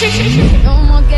no more gas.